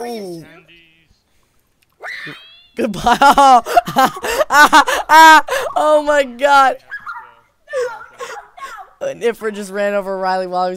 Ooh. Goodbye. Oh, oh my god. An Ifra just ran over Riley while he was